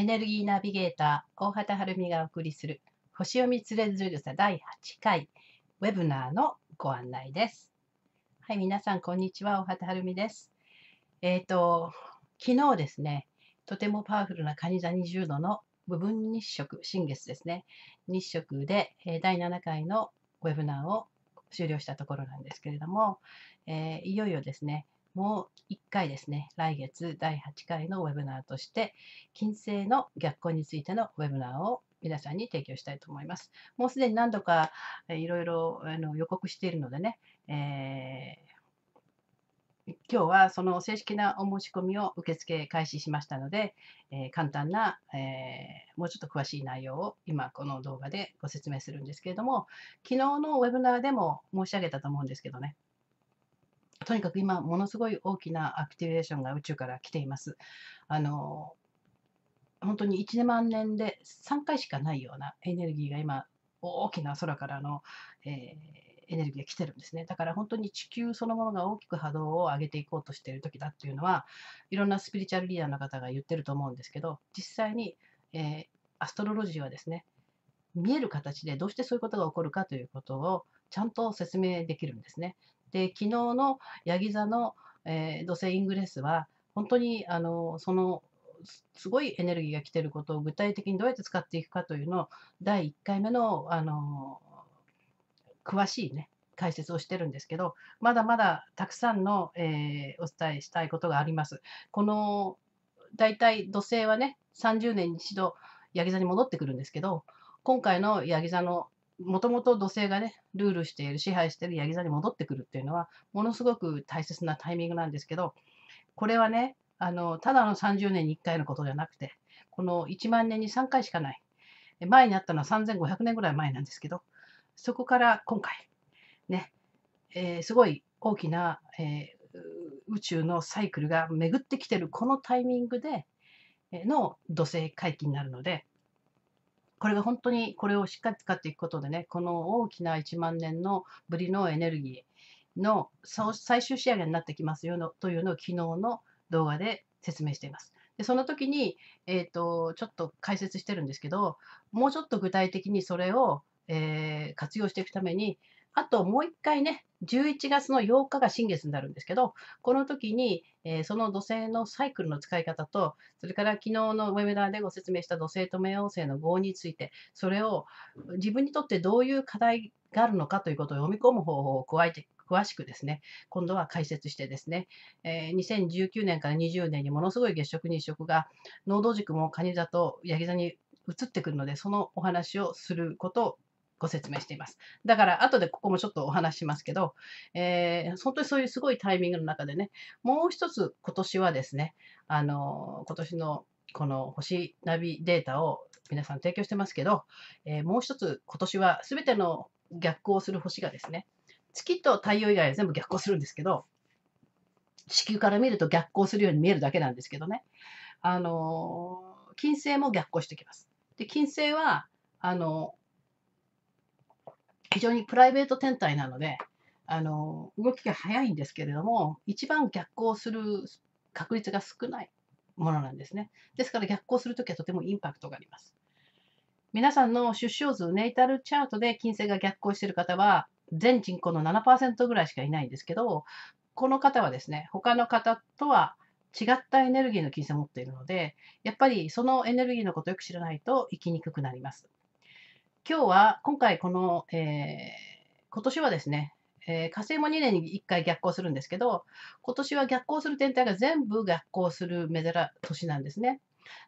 エネルギーナビゲーター大畑晴美がお送りする星読みつれずるさ第8回ウェブナーのご案内です。はい、皆さんこんにちは、大畑晴美です。えっ、ー、と、昨日ですね、とてもパワフルな蟹座20度の部分日食、新月ですね、日食で、え第7回のウェブナーを終了したところなんですけれども、えー、いよいよですね、もう1回ですね、来月第8回のウェブナーとして、金星の逆行についてのウェブナーを皆さんに提供したいと思います。もうすでに何度かいろいろ予告しているのでね、えー、今日はその正式なお申し込みを受付開始しましたので、えー、簡単な、えー、もうちょっと詳しい内容を今この動画でご説明するんですけれども、昨日のウェブナーでも申し上げたと思うんですけどね、とにかく今、ものすごい大きなアクティベーションが宇宙から来ています。あの本当に1万年で3回しかないようなエネルギーが今、大きな空からの、えー、エネルギーが来てるんですね。だから本当に地球そのものが大きく波動を上げていこうとしている時だっていうのは、いろんなスピリチュアルリーダーの方が言ってると思うんですけど、実際に、えー、アストロロジーはですね、見える形でどうしてそういうことが起こるかということをちゃんと説明できるんですね。で、昨日のヤギ座の、えー、土星イングレスは、本当にあのそのすごいエネルギーが来てることを具体的にどうやって使っていくかというのを第1回目のあの詳しいね解説をしてるんですけどまだまだたくさんの、えー、お伝えしたいことがあります。この大体土星はね30年に一度ヤギ座に戻ってくるんですけど今回のヤギ座のもともと土星がね、ルールしている、支配しているヤギ座に戻ってくるっていうのは、ものすごく大切なタイミングなんですけど、これはね、あの、ただの30年に1回のことじゃなくて、この1万年に3回しかない。前にあったのは3500年ぐらい前なんですけど、そこから今回、ね、えー、すごい大きな、えー、宇宙のサイクルが巡ってきてるこのタイミングでの土星回帰になるので、これが本当にこれをしっかり使っていくことでね、この大きな1万年のぶりのエネルギーの最終仕上げになってきますよのというのを昨日の動画で説明しています。でその時に、えーと、ちょっと解説してるんですけど、もうちょっと具体的にそれを、えー、活用していくために、あともう一回ね、11月の8日が新月になるんですけど、この時に、えー、その土星のサイクルの使い方と、それから昨日のウェブナーでご説明した土星と冥王星の合について、それを自分にとってどういう課題があるのかということを読み込む方法を加えて詳しくですね、今度は解説してですね、えー、2019年から20年にものすごい月食日食が、濃度軸も蟹座とヤギ座に移ってくるので、そのお話をすることご説明しています。だから、後でここもちょっとお話しますけど、えー、本当にそういうすごいタイミングの中でね、もう一つ今年はですね、あの、今年のこの星ナビデータを皆さん提供してますけど、えー、もう一つ今年は全ての逆行する星がですね、月と太陽以外は全部逆行するんですけど、地球から見ると逆行するように見えるだけなんですけどね、あの、金星も逆行してきます。で、金星は、あの、非常にプライベート天体なので、あの動きが速いんですけれども、一番逆行する確率が少ないものなんですね。ですから逆行するときはとてもインパクトがあります。皆さんの出生図、ネイタルチャートで金星が逆行している方は、全人口の7%ぐらいしかいないんですけど、この方はですね、他の方とは違ったエネルギーの金星を持っているので、やっぱりそのエネルギーのことをよく知らないと生きにくくなります。今日は、今回この、えー、今年はですね、えー、火星も2年に1回逆行するんですけど、今年は逆行する天体が全部逆行するメデラ年なんですね。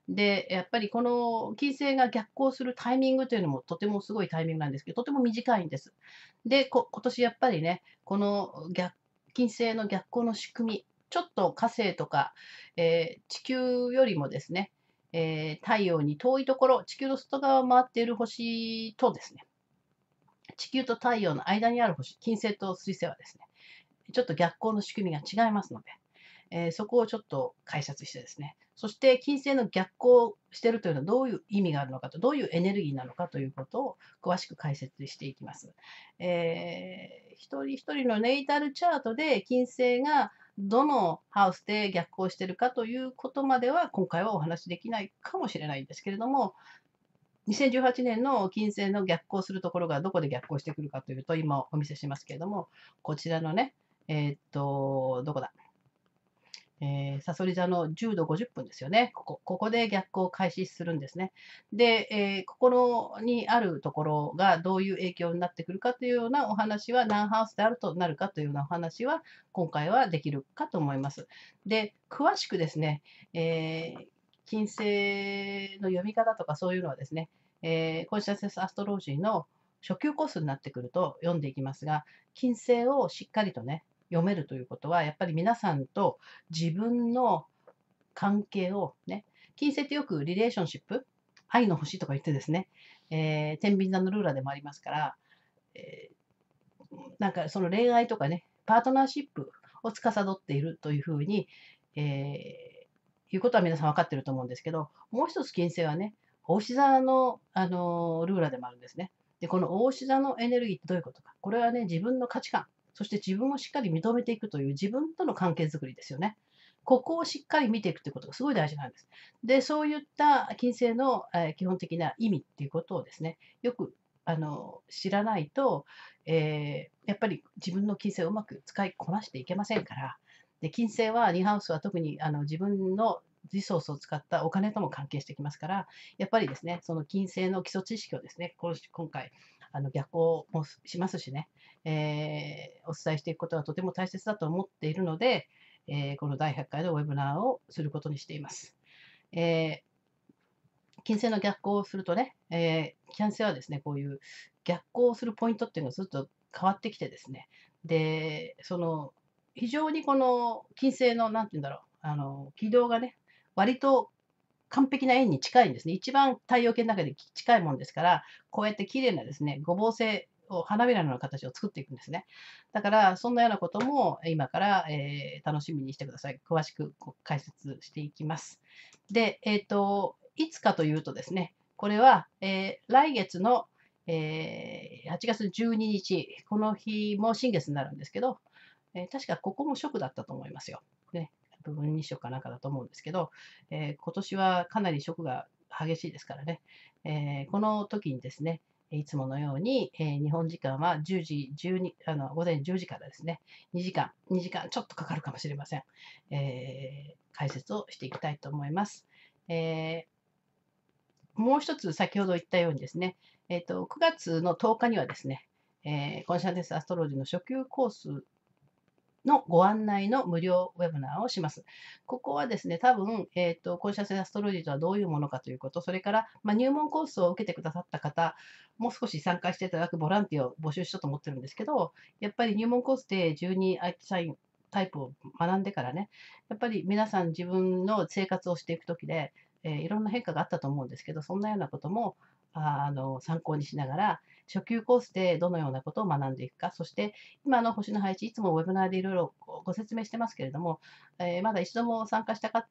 で、やっぱりこの金星が逆行するタイミングというのもとてもすごいタイミングなんですけど、とても短いんです。で、今年やっぱりね、この逆金星の逆行の仕組み、ちょっと火星とか、えー、地球よりもですね、えー、太陽に遠いところ、地球の外側を回っている星とですね、地球と太陽の間にある星、金星と水星はですね、ちょっと逆光の仕組みが違いますので、えー、そこをちょっと解説してですね、そして金星の逆行してるというのはどういう意味があるのかと、どういうエネルギーなのかということを詳しく解説していきます。えー、一人一人のネイタルチャートで金星がどのハウスで逆行しているかということまでは今回はお話しできないかもしれないんですけれども、2018年の金星の逆行するところがどこで逆行してくるかというと、今お見せしますけれども、こちらのね、えー、っと、どこだ？えー、サソリ座の10度50分ですよね。ここ、ここで逆行を開始するんですね。で、えー、ここにあるところがどういう影響になってくるかというようなお話は、何ハウスであるとなるかというようなお話は、今回はできるかと思います。で、詳しくですね、えー、金星の読み方とかそういうのはですね、えー、コンシャンセスアストロジーの初級コースになってくると読んでいきますが、金星をしっかりとね、読めるということは、やっぱり皆さんと自分の関係をね、金星ってよくリレーションシップ、愛の星とか言ってですね、えー、天秤座のルーラーでもありますから、えー、なんかその恋愛とかね、パートナーシップを司っているというふうに、えー、いうことは皆さん分かってると思うんですけど、もう一つ金星はね、大志座の、あのルーラーでもあるんですね。で、この大志座のエネルギーってどういうことか。これはね、自分の価値観、そして自分をしっかり認めていくという自分との関係づくりですよね。ここをしっかり見ていくということがすごい大事なんです。で、そういった金星の、基本的な意味っていうことをですね、よくあの知らないと、えー、やっぱり自分の金星をうまく使いこなしていけませんから、で金星は、ニハウスは特にあの自分のリソースを使ったお金とも関係してきますから、やっぱりですね、その金星の基礎知識をですね、今回、あの逆行もしますしね、えー、お伝えしていくことはとても大切だと思っているので、えー、この第100回のウェブナーをすることにしています。えー、金星の逆行をするとね、えー、キャンセルはですね、こういう逆行するポイントっていうのがずっと変わってきてですね、で、その、非常にこの金星の、なんて言うんだろう、あの、軌道がね、割と完璧な円に近いんですね。一番太陽系の中で近いもんですから、こうやって綺麗なですね、ごぼう星を花びらのような形を作っていくんですね。だから、そんなようなことも今から、えー、楽しみにしてください。詳しく解説していきます。で、えっ、ー、と、いつかというとですね、これは、えー、来月の、え8月12日、この日も新月になるんですけど、え確かここも食だったと思いますよ。部分日食かなんかだと思うんですけど、えー、今年はかなり食が激しいですからね、えー、この時にですね、いつものように、えー、日本時間は10時、12あの午前10時からですね、2時間、2時間ちょっとかかるかもしれません。えー、解説をしていきたいと思います。え、もう一つ先ほど言ったようにですね、えーと、9月の10日にはですね、えー、 Consciousness Astrology の初級コースのご案内の無料ウェブナーをします。ここはですね、多分、えっ、ー、と、 Conscious Astrology とはどういうものかということ、それから、まあ、入門コースを受けてくださった方、もう少し参加していただくボランティアを募集しようと思ってるんですけど、やっぱり入門コースで12 IT サインタイプを学んでからね、やっぱり皆さん自分の生活をしていくときで、えー、いろんな変化があったと思うんですけど、そんなようなこともあの参考にしながら、初級コースでどのようなことを学んでいくか、そして今の星の配置、いつもウェブナーでいろいろご説明してますけれども、えー、まだ一度も参加したか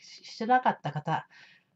してなかった方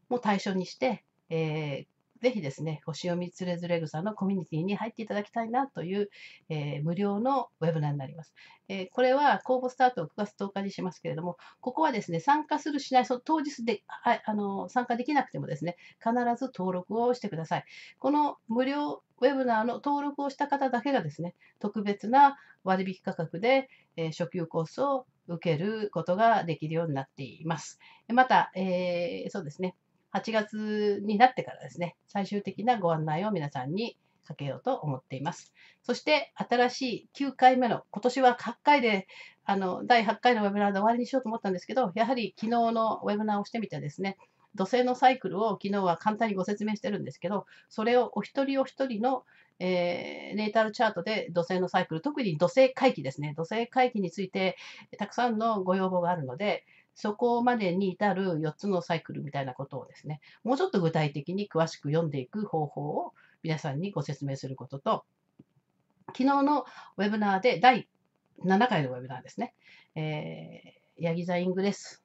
も対象にして、えー、ぜひですね、星読みつれずれ草のコミュニティに入っていただきたいなという、えー、無料のウェブナーになります。えー、これは公募スタートを9月10日にしますけれども、ここはですね、参加するしない、その当日でああの参加できなくてもですね、必ず登録をしてください。この無料ウェブナーの登録をした方だけがですね、特別な割引価格で、えー、初級コースを受けることができるようになっています。また、えー、そうですね、8月になってからですね、最終的なご案内を皆さんにかけようと思っています。そして新しい9回目の、今年は8回で、あの、第8回のウェブナーで終わりにしようと思ったんですけど、やはり昨日のウェブナーをしてみてですね、土星のサイクルを昨日は簡単にご説明してるんですけど、それをお一人お一人の、えー、ネイタルチャートで土星のサイクル、特に土星回帰ですね、土星回帰についてたくさんのご要望があるので、そこまでに至る4つのサイクルみたいなことをですね、もうちょっと具体的に詳しく読んでいく方法を皆さんにご説明することと、昨日のウェブナーで第7回のウェブナーですね、えー、ヤギ座イングレス、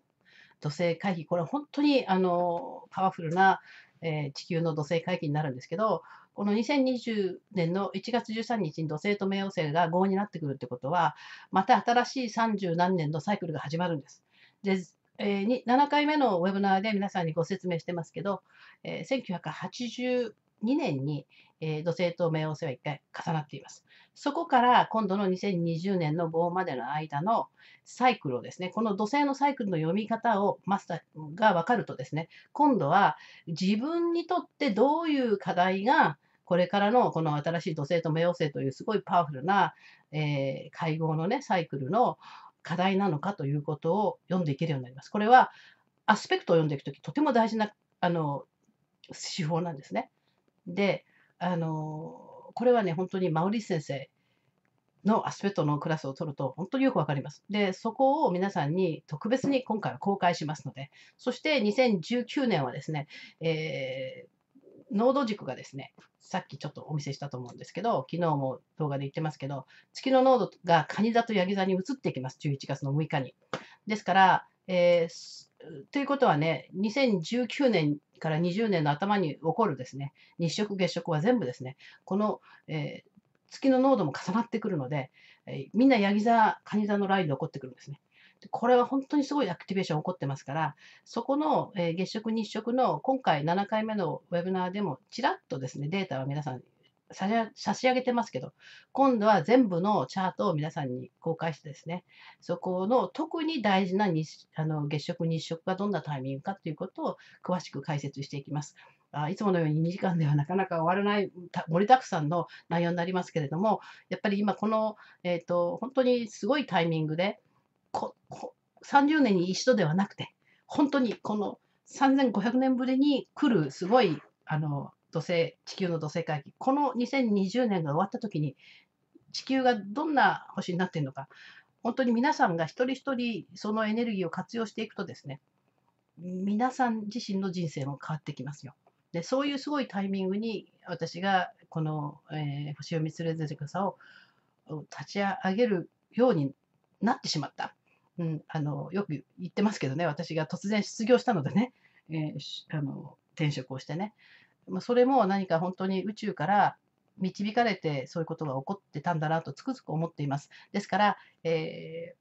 土星回避、これ本当にあのパワフルな、えー、地球の土星回帰になるんですけど、この2020年の1月13日に土星と冥王星が合になってくるってことは、また新しい30何年のサイクルが始まるんです。で、えー、7回目のウェブナーで皆さんにご説明してますけど、えー、1982年に、えー、土星と冥王星は1回重なっています。そこから今度の2020年の5までの間のサイクルをですね、この土星のサイクルの読み方をマスターが分かるとですね、今度は自分にとってどういう課題がこれからのこの新しい土星と冥王星というすごいパワフルな、えー、会合のね、サイクルの課題なのかということを読んでいけるようになります。これはアスペクトを読んでいくときとても大事なあの手法なんですね。で、あのこれはね、本当にマウリス先生のアスペクトのクラスを取ると本当によくわかります。で、そこを皆さんに特別に今回は公開しますので、そして2019年はですね、えー、濃度軸がですね、さっきちょっとお見せしたと思うんですけど、昨日も動画で言ってますけど、月の濃度が蟹座とヤギ座に移っていきます、11月の6日に。ですから、えーということはね、2019年から20年の頭に起こるですね、日食月食は全部ですね、この、えー、月の濃度も重なってくるので、えー、みんなヤギ座、カニ座のラインで起こってくるんですね。これは本当にすごいアクティベーション起こってますから、そこの、え、月食、日食の今回7回目のウェブナーでもちらっとですね、データは皆さん差し上げてますけど、今度は全部のチャートを皆さんに公開してですね、そこの特に大事な日あの月食、日食がどんなタイミングかということを詳しく解説していきます。あいつものように2時間ではなかなか終わらない盛りだくさんの内容になりますけれども、やっぱり今この、えーと、本当にすごいタイミングでここ30年に一度ではなくて、本当にこの3500年ぶりに来るすごいあの土星、地球の土星回帰、この2020年が終わった時に、地球がどんな星になっているのか、本当に皆さんが一人一人そのエネルギーを活用していくとですね、皆さん自身の人生も変わってきますよ。でそういうすごいタイミングに私がこの、えー、星を見つれずくさを立ち上げるようになってしまった。うん、あのよく言ってますけどね、私が突然失業したのでね、えー、あの転職をしてね、まそれも何か本当に宇宙から導かれてそういうことが起こってたんだなとつくづく思っています。ですから、え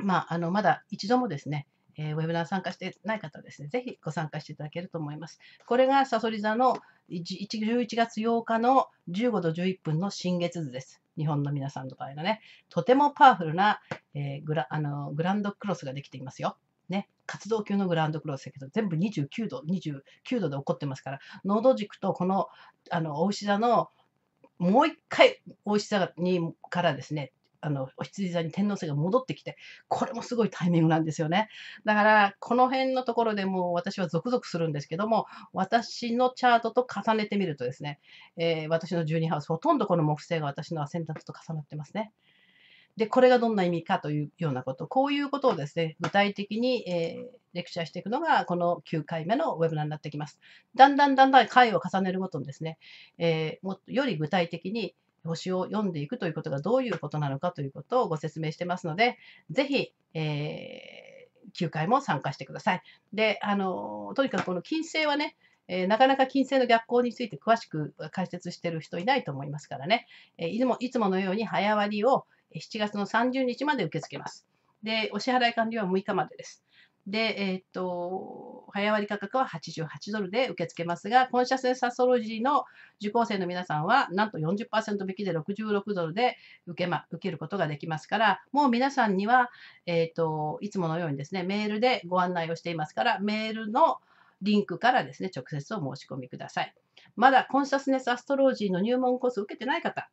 ー、まあ、あのまだ一度もですね、えー、ウェブナー参加してない方はですね、ぜひご参加していただけると思います。これがさそり座の11月8日の15度11分の新月図です。日本の皆さんの場合のね、とてもパワフルな、えー、グラあのグランドクロスができていますよ。ね、活動級のグランドクロスだけど、全部29度、29度で起こってますから、濃度軸とこの、あの、お牛座の、もう一回、お牛座にからですね、あの、お羊座に天皇星が戻ってきて、これもすごいタイミングなんですよね。だから、この辺のところでもう私は続々するんですけども、私のチャートと重ねてみるとですね、えー、私の12ハウス、ほとんどこの木星が私のアセンタントと重なってますね。で、これがどんな意味かというようなこと、こういうことをですね、具体的に、えー、レクチャーしていくのが、この9回目のウェブナーになってきます。だんだんだんだん回を重ねるごとにですね、えー、もっとより具体的に星を読んでいくということがどういうことなのかということをご説明してますので、ぜひ、えー、9回も参加してください。で、あの、とにかくこの金星はね、えー、なかなか金星の逆行について詳しく解説してる人いないと思いますからね、えー、いつもいつものように早割を7月の30日まで受け付けます。で、お支払い完了は6日までです。で、えっ、と、早割価格は88ドルで受け付けますが、 Consciousness Astrology の受講生の皆さんは、なんと40%引きで66ドルで受け,、ま、受けることができますから、もう皆さんには、えっ、と、いつものようにですね、メールでご案内をしていますから、メールのリンクからですね、直接お申し込みください。まだ Consciousness Astrology の入門コースを受けてない方、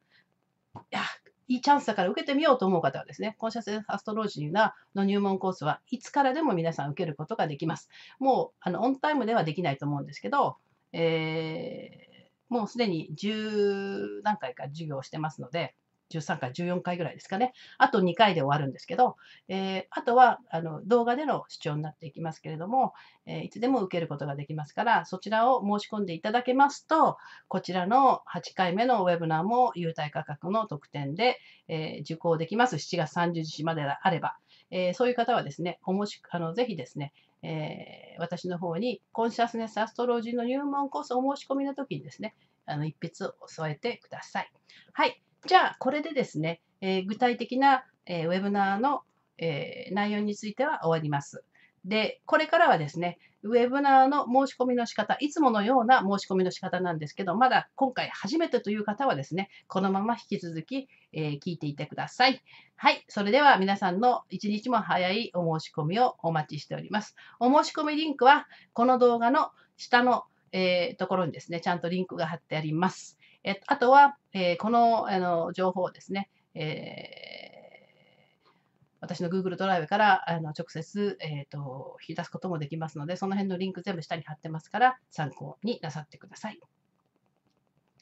いや、いいチャンスだから受けてみようと思う方はですね、 Conscious Astrology なの入門コースはいつからでも皆さん受けることができます。もう、あの、オンタイムではできないと思うんですけど、えー、もうすでに10何回か授業してますので、13回、14回ぐらいですかね。あと2回で終わるんですけど、えー、あとはあの動画での視聴になっていきますけれども、えー、いつでも受けることができますから、そちらを申し込んでいただけますと、こちらの8回目のウェブナーも優待価格の特典で、えー、受講できます。7月30日までであれば。えー、そういう方はですね、おもしあのぜひですね、えー、私の方に Consciousness Astrology の入門コースお申し込みの時にですね、あの一筆を添えてください。はい。じゃあ、これでですね、えー、具体的な、えー、ウェブナーの、えー、内容については終わります。で、これからはですね、ウェブナーの申し込みの仕方、いつものような申し込みの仕方なんですけど、まだ今回初めてという方はですね、このまま引き続き、えー、聞いていてください。はい、それでは皆さんの一日も早いお申し込みをお待ちしております。お申し込みリンクは、この動画の下の、えー、ところにですね、ちゃんとリンクが貼ってあります。えあとは、え、このあの情報をですね、えー私の Google ドライブからあの直接、えーと、引き出すこともできますので、その辺のリンク全部下に貼ってますから、参考になさってください。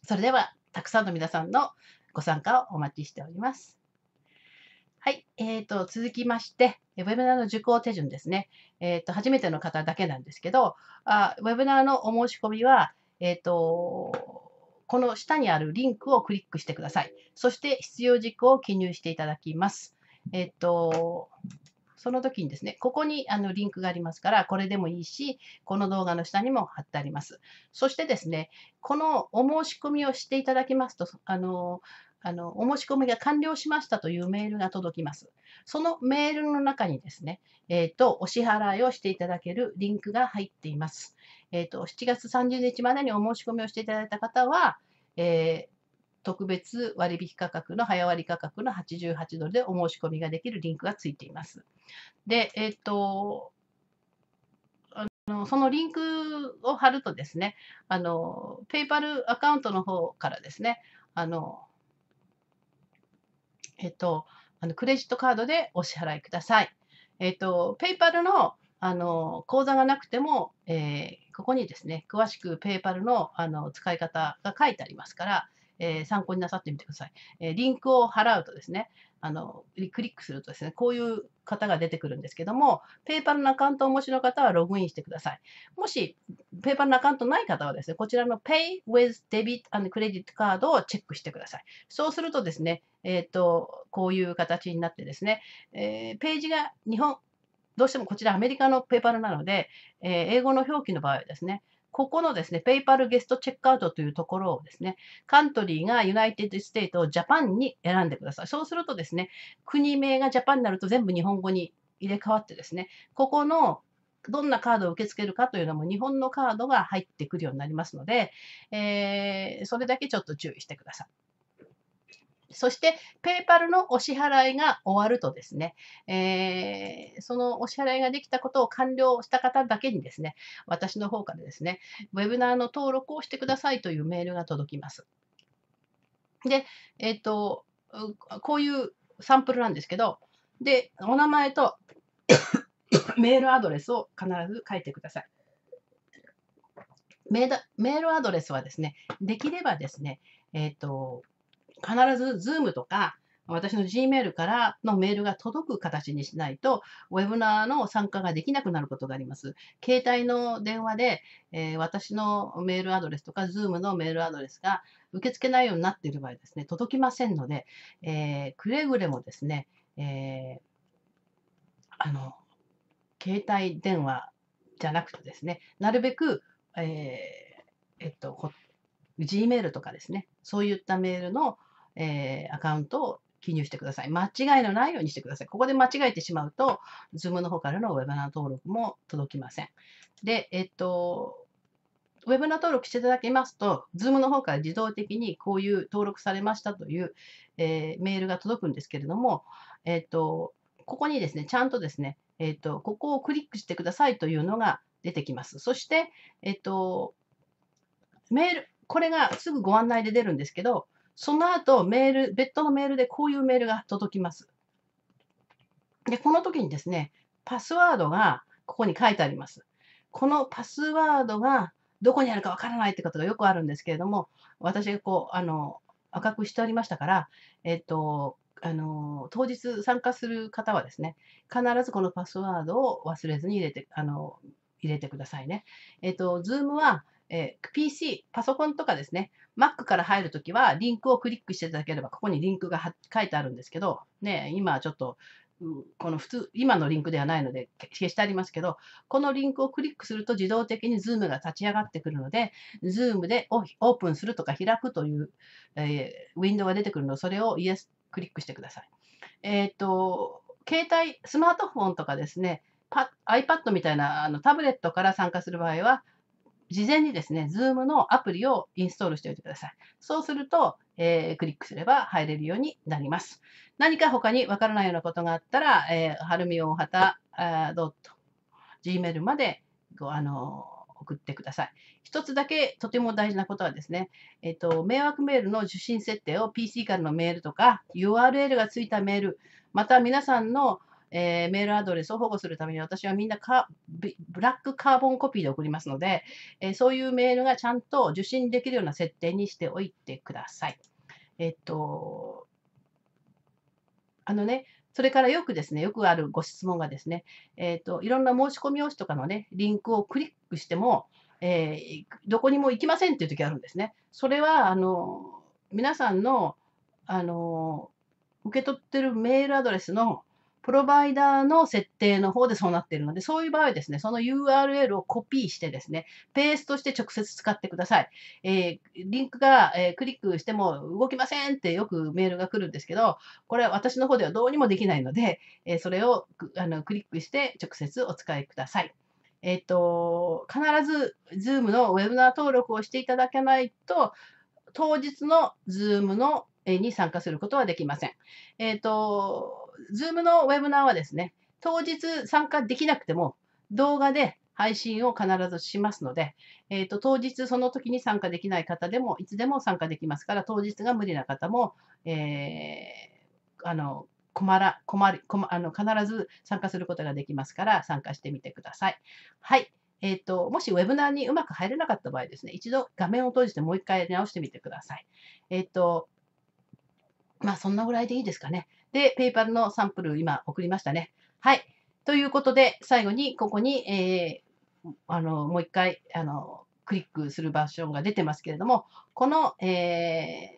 それでは、たくさんの皆さんのご参加をお待ちしております。はい。えーと、続きまして、ウェブナーの受講手順ですね。えーと、初めての方だけなんですけど、あウェブナーのお申し込みは、えーと、この下にあるリンクをクリックしてください。そして必要事項を記入していただきます。えっと、その時にですね、ここにあのリンクがありますから、これでもいいし、この動画の下にも貼ってあります。そしてですね、このお申し込みをしていただきますと、あの、あのお申し込みが完了しましたというメールが届きます。そのメールの中にですね、えっ、ー、と、お支払いをしていただけるリンクが入っています。えっ、ー、と、7月30日までにお申し込みをしていただいた方は、えー特別割引価格の早割価格の88ドルでお申し込みができるリンクがついています。で、えっ、と、あのそのリンクを貼るとですね、あの、ペイパルアカウントの方からですね、あの、えっ、と、あのクレジットカードでお支払いください。えっ、と、ペイパルのあの口座がなくても、えー、ここにですね、詳しくペイパルのあの使い方が書いてありますから、えー、参考になさってみてください。え、リンクを払うとですね、あのクリックするとですね、こういう方が出てくるんですけども、ペーパルのアカウントをお持ちの方はログインしてください。もし、ペーパルのアカウントない方はですね、こちらの Pay with Debit and Credit Card をチェックしてください。そうするとですね、えっ、と、こういう形になってですね、えー、ページが日本、どうしてもこちらアメリカのペイパルなので、えー、英語の表記の場合はですね、ここのですね、 PayPal guest checkout というところをですね、 country が United States を Japan に選んでください。そうするとですね、国名が Japan になると全部日本語に入れ替わってですね、ここのどんなカードを受け付けるかというのも日本のカードが入ってくるようになりますので、えー、それだけちょっと注意してください。そして、ペイパルのお支払いが終わるとですね、えー、そのお支払いができたことを完了した方だけにですね、私の方からですね、ウェブナーの登録をしてくださいというメールが届きます。で、えっ、ー、と、こういうサンプルなんですけど、で、お名前と メールアドレスを必ず書いてください。メールアドレスはですね、できればですね、えっ、ー、と、必ず Zoom とか私の Gmail からのメールが届く形にしないと、ウェブナーの参加ができなくなることがあります。携帯の電話で、えー、私のメールアドレスとか Zoom のメールアドレスが受け付けないようになっている場合ですね、届きませんので、えー、くれぐれもですね、えー、あの、携帯電話じゃなくてですね、なるべく、え、えっと、Gmail とかですね、そういったメールの、えー、アカウントを記入してください。間違いのないようにしてください。ここで間違えてしまうと、Zoom の方からのウェブナー登録も届きません。で、えっと、ウェブナー登録していただきますと、Zoom の方から自動的にこういう登録されましたという、えー、メールが届くんですけれども、えっと、ここにですね、ちゃんとですね、えっと、ここをクリックしてくださいというのが出てきます。そして、えっと、メール、これがすぐご案内で出るんですけど、その後、メール、別途のメールでこういうメールが届きます。で、この時にですね、パスワードがここに書いてあります。このパスワードがどこにあるかわからないってことがよくあるんですけれども、私がこう、あの、赤くしておりましたから、えっと、あの、当日参加する方はですね、必ずこのパスワードを忘れずに入れて、あの、入れてくださいね。えっと、Zoom は、え、PC、パソコンとかですね、Mac から入るときは、リンクをクリックしていただければ、ここにリンクが書いてあるんですけど、ね、今ちょっとこの普通、今のリンクではないので消してありますけど、このリンクをクリックすると自動的に Zoom が立ち上がってくるので、Zoom でオープンするとか開くという、えー、ウィンドウが出てくるので、それを Yes クリックしてください。えっ、と、携帯、スマートフォンとかですね、iPad みたいなあのタブレットから参加する場合は、事前にですね、Zoom のアプリをインストールしておいてください。そうすると、えー、クリックすれば入れるようになります。何か他にわからないようなことがあったら、えー、はるみおはた .gmail までご、あの送ってください。一つだけとても大事なことはですね、えっ、ー、と、迷惑メールの受信設定を PC からのメールとか、URL がついたメール、また皆さんのえー、メールアドレスを保護するために私はみんなカブラックカーボンコピーで送りますので、えー、そういうメールがちゃんと受信できるような設定にしておいてください。えっと、あのね、それからよくですね、よくあるご質問がですね、えっ、と、いろんな申し込み用紙とかのね、リンクをクリックしても、えー、どこにも行きませんっていう時あるんですね。それは、あの、皆さんの、あの、受け取ってるメールアドレスのプロバイダーの設定の方でそうなっているので、そういう場合ですね、その URL をコピーしてですね、ペーストして直接使ってください。えー、リンクが、えー、クリックしても動きませんってよくメールが来るんですけど、これは私の方ではどうにもできないので、えー、それをあのクリックして直接お使いください。えっ、と、必ず Zoom のウェブナー登録をしていただけないと、当日の Zoom のに参加することはできません。えっ、と、Zoom のウェブナーはですね、当日参加できなくても動画で配信を必ずしますので、えーと、当日その時に参加できない方でもいつでも参加できますから、当日が無理な方も、えー、あの困ら困り困あの必ず参加することができますから参加してみてください。はい。えーと、もしウェブナーにうまく入れなかった場合ですね、一度画面を閉じてもう一回直してみてください。えっ、ー、と、まあそんなぐらいでいいですかね。で、ペイパルのサンプル今送りましたね。はい。ということで、最後にここに、えー、あの、もう一回、あの、クリックするバージョンが出てますけれども、この、え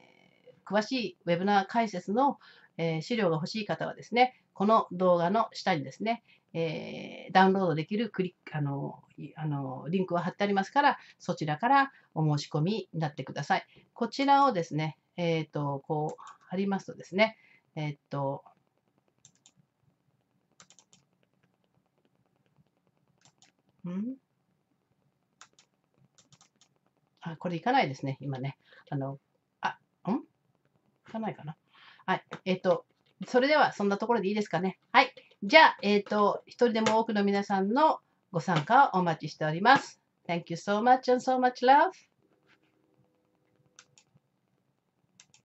ー、詳しいウェブナー解説の、えー、資料が欲しい方はですね、この動画の下にですね、えー、ダウンロードできるクリック、あの、あの、リンクを貼ってありますから、そちらからお申し込みになってください。こちらをですね、えっ、ー、と、こう、貼りますとですね、えっと、ん？あ、これいかないですね、今ね。あの、あ、ん？いかないかな。はい。えっと、それではそんなところでいいですかね。はい。じゃあ、えっと、一人でも多くの皆さんのご参加をお待ちしております。Thank you so much and so much love.